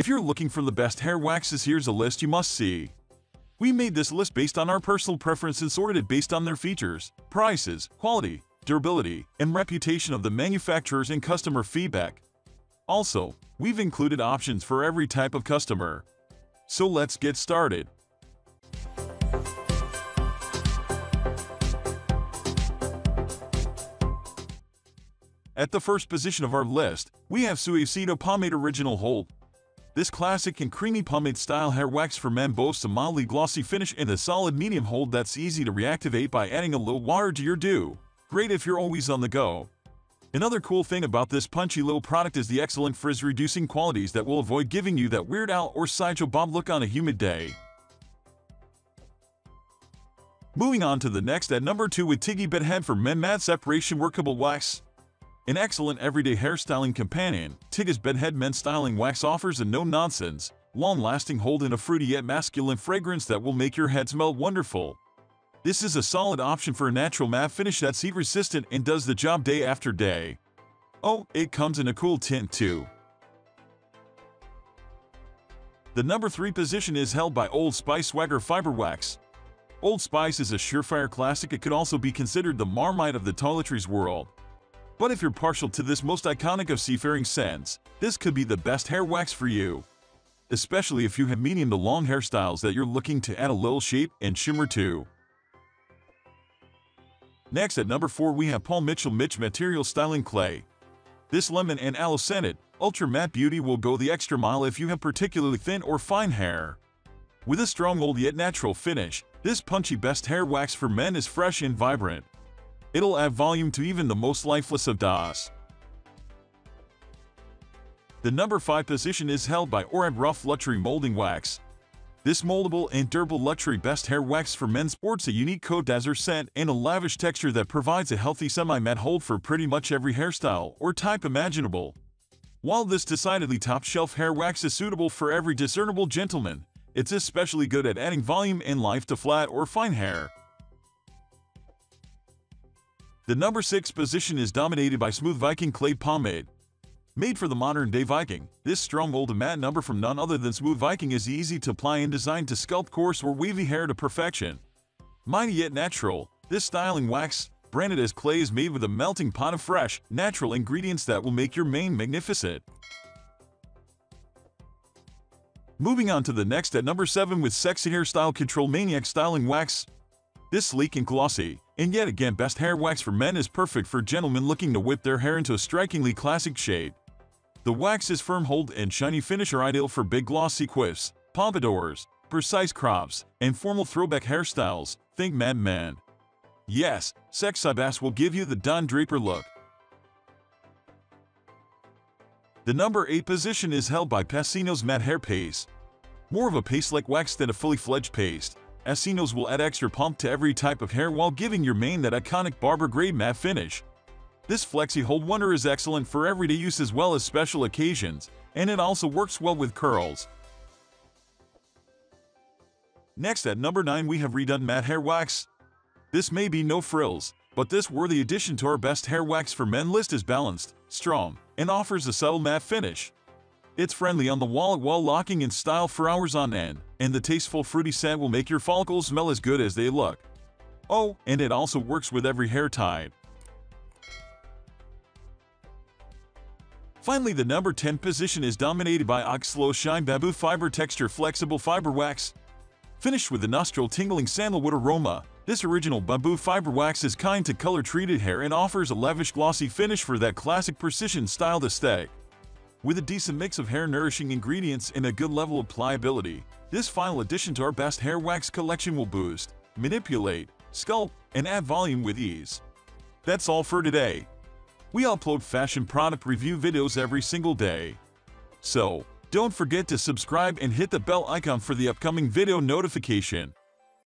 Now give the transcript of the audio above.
If you're looking for the best hair waxes, here's a list you must see. We made this list based on our personal preference and sorted it based on their features, prices, quality, durability, and reputation of the manufacturers and customer feedback. Also, we've included options for every type of customer. So let's get started. At the first position of our list, we have Suavecito Pomade Original Hold. This classic and creamy pomade style hair wax for men boasts a mildly glossy finish and a solid medium hold that's easy to reactivate by adding a little water to your dew. Great if you're always on the go. Another cool thing about this punchy little product is the excellent frizz-reducing qualities that will avoid giving you that Weird Al or Sideshow Bob look on a humid day. Moving on to the next at number 2 with TIGI Bedhead for Men Matte Separation Workable Wax. An excellent everyday hairstyling companion, TIGI's Bedhead Men Styling Wax offers a no-nonsense, long-lasting hold and a fruity yet masculine fragrance that will make your head smell wonderful. This is a solid option for a natural matte finish that's heat-resistant and does the job day after day. Oh, it comes in a cool tint too. The number 3 position is held by Old Spice Swagger Fiber Wax. Old Spice is a surefire classic it could also be considered the Marmite of the toiletries world. But if you're partial to this most iconic of seafaring scents, this could be the best hair wax for you. Especially if you have medium to long hairstyles that you're looking to add a little shape and shimmer to. Next at number 4 we have Paul Mitchell Mitch Matterial Styling Clay. This lemon and aloe scented, ultra matte beauty will go the extra mile if you have particularly thin or fine hair. With a strong old yet natural finish, this punchy best hair wax for men is fresh and vibrant. It'll add volume to even the most lifeless of DOS. The number 5 position is held by Oribe Rough Luxury Molding Wax. This moldable and durable luxury best hair wax for men sports a unique d'Azur scent and a lavish texture that provides a healthy semi-matte hold for pretty much every hairstyle or type imaginable. While this decidedly top-shelf hair wax is suitable for every discernible gentleman, it's especially good at adding volume and life to flat or fine hair. The number 6 position is dominated by Smooth Viking Clay Pomade, Made for the modern-day Viking, this strong old matte number from none other than Smooth Viking is easy to apply and designed to sculpt coarse or wavy hair to perfection. Mighty yet natural, this styling wax, branded as clay is made with a melting pot of fresh, natural ingredients that will make your mane magnificent. Moving on to the next at number 7 with Sexy Hairstyle Control Maniac Styling Wax. This sleek and glossy, and yet again best hair wax for men is perfect for gentlemen looking to whip their hair into a strikingly classic shade. The wax's firm hold and shiny finish are ideal for big glossy quiffs, pompadours, precise crops, and formal throwback hairstyles, think Mad Men. Yes, Sexy Bass will give you the Don Draper look. The number 8 position is held by Pacino's Matte Hair Paste. More of a paste-like wax than a fully fledged paste, Pacinos will add extra pump to every type of hair while giving your mane that iconic barber grade matte finish. This Flexi Hold Wonder is excellent for everyday use as well as special occasions, and it also works well with curls. Next at number 9 we have RedOne matte hair wax. This may be no frills, but this worthy addition to our best hair wax for men list is balanced, strong, and offers a subtle matte finish. It's friendly on the wallet while locking in style for hours on end, and the tasteful fruity scent will make your follicles smell as good as they look. Oh, and it also works with every hair type. Finally, the number 10 position is dominated by OGX Low Shine Bamboo Fiber Texture Flexible Fiber Wax. Finished with a nostril-tingling sandalwood aroma, this original bamboo fiber wax is kind to color-treated hair and offers a lavish glossy finish for that classic precision-styled aesthetic. With a decent mix of hair-nourishing ingredients and a good level of pliability, this final addition to our best hair wax collection will boost, manipulate, sculpt, and add volume with ease. That's all for today. We upload fashion product review videos every single day. So, don't forget to subscribe and hit the bell icon for the upcoming video notification.